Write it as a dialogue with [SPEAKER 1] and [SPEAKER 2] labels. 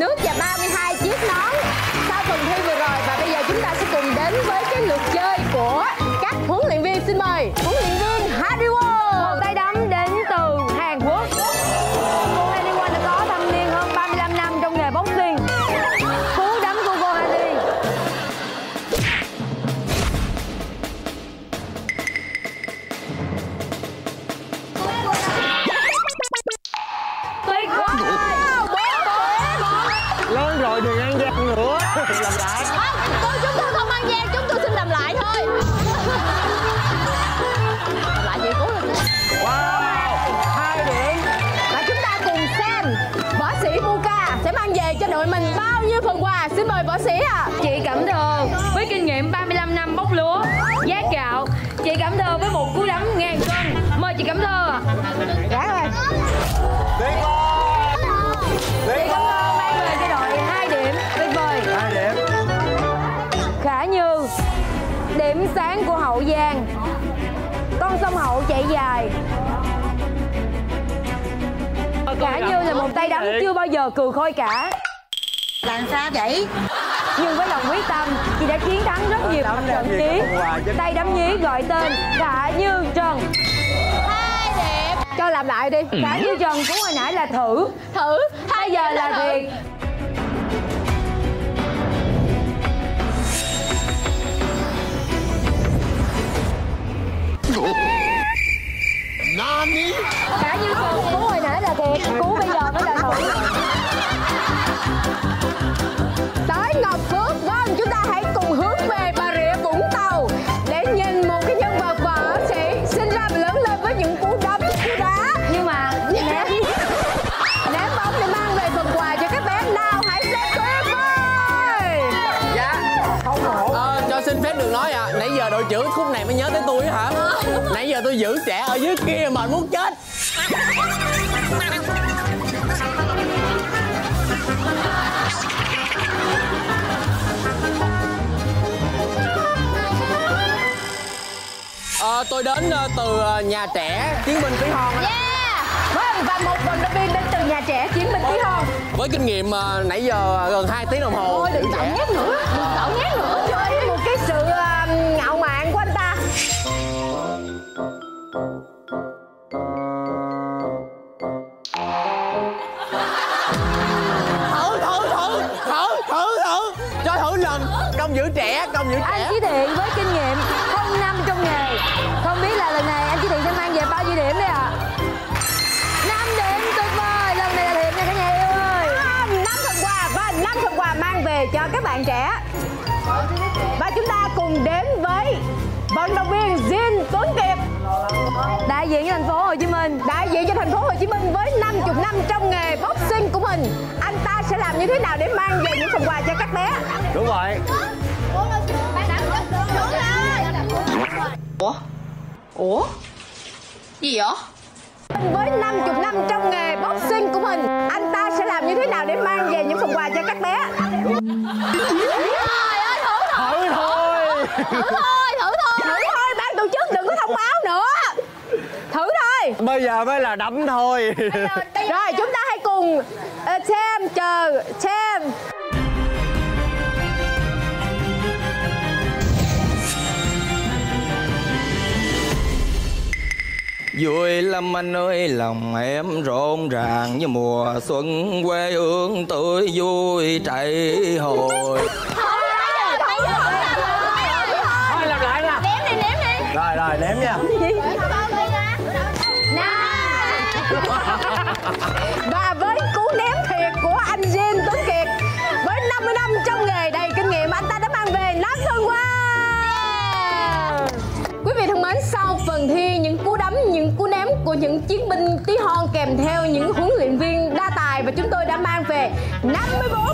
[SPEAKER 1] nước và 32 chiếc nón. Sau phần thi vừa rồi, và bây giờ chúng ta sẽ cùng đến với cái lượt chơi của các huấn luyện viên. Xin mời huấn luyện
[SPEAKER 2] đấy
[SPEAKER 1] Không, tôi chúng tôi không ăn gian, chúng tôi xin làm lại thôi Làm lại vậy cố lên
[SPEAKER 2] wow hai điểm
[SPEAKER 1] Và chúng ta cùng xem võ sĩ Buka sẽ mang về cho đội mình bao nhiêu phần quà Xin mời võ sĩ ạ à.
[SPEAKER 3] Chị cảm thường với kinh nghiệm 35 năm bóc lúa, giá gạo. Chị cảm thường với một cú Điểm sáng của Hậu Giang. Con sông Hậu chạy dài. Khả Như là một tay đấm chưa bao giờ cừ khôi cả.
[SPEAKER 4] Làm sao vậy?
[SPEAKER 3] Nhưng với lòng quyết tâm Chị đã chiến thắng rất nhiều
[SPEAKER 2] đấm
[SPEAKER 3] trận chiến. Tay đấm nhí gọi tên Khả Như Trần.
[SPEAKER 1] Hai điểm Cho làm lại đi.
[SPEAKER 3] Khả Như Trần cũng hồi nãy là thử.
[SPEAKER 1] Thử.
[SPEAKER 3] Bây giờ là thiệt Khả Như Trần cũng hồi nãy là thiệt Cú bây giờ mới là thử
[SPEAKER 1] Tới Ngọc Phước Vâng chúng ta hãy cùng hướng về Bà Rịa Vũng Tàu Để nhìn một cái nhân vật võ sĩ Sinh ra và lớn lên với những cú đấm, cú đá.
[SPEAKER 3] Nhưng mà ném.
[SPEAKER 1] Ném. Bóng để mang về phần quà cho các bé. Nào hãy xem tuyệt vời
[SPEAKER 5] Dạ. Ờ, Cho xin phép được nói ạ à, Nãy giờ đội trưởng khúc này mới nhớ tới tôi á hả Nãy giờ tôi giữ trẻ ở dưới kia mà muốn chết Ờ, tôi đến ờ, từ ờ, nhà trẻ chiến binh Tí Hon.
[SPEAKER 1] Yeah Vâng và một vận động viên đến từ nhà trẻ chiến binh Tí Hon
[SPEAKER 5] Với kinh nghiệm nãy giờ gần 2 tiếng đồng hồ
[SPEAKER 1] Thôi đừng cậu
[SPEAKER 5] trẻ.
[SPEAKER 1] nhét nữa Đừng cậu nhét nữa
[SPEAKER 5] công giữ trẻ công giữ
[SPEAKER 3] Anh
[SPEAKER 5] trẻ.
[SPEAKER 3] Chí Thiện với kinh nghiệm không năm trong nghề. Không biết là lần này anh Chí Thiện sẽ mang về bao nhiêu điểm đây ạ? năm điểm tuyệt vời Lần này là Thiện nha cả nhà yêu ơi.
[SPEAKER 1] À, năm phần quà và năm phần quà mang về cho các bạn trẻ. Và chúng ta cùng đến với vận động viên Jin Tuấn Kiệt.
[SPEAKER 3] Đại diện cho thành phố Hồ Chí Minh.
[SPEAKER 1] Đại diện cho thành phố Hồ Chí Minh với 50 năm trong nghề boxing của mình. Anh làm như thế nào để mang về những phần quà cho các bé?
[SPEAKER 2] Đúng rồi.
[SPEAKER 4] Ủa? Ủa? Gì vậy?
[SPEAKER 1] Với 50 năm trong nghề boxing của mình Anh ta sẽ làm như thế nào để mang về những phần quà cho các bé? Trời ơi, thử thôi
[SPEAKER 2] thử thôi.
[SPEAKER 1] Thử thôi, thử thôi. Thử thôi, ban tổ chức đừng có thông báo nữa
[SPEAKER 2] Bây giờ mới là đấm thôi.
[SPEAKER 1] Rồi, chúng ta hãy cùng ờ, xem, chờ, xem.
[SPEAKER 6] Vui lắm anh ơi lòng em rộn ràng như mùa xuân. Quê hương tươi vui chạy hồi.
[SPEAKER 2] Thôi làm lại nè.
[SPEAKER 1] Ném đi, ném đi.
[SPEAKER 2] Rồi rồi ném nha
[SPEAKER 1] của những chiến binh tí hon kèm theo những huấn luyện viên đa tài và chúng tôi đã mang về. 54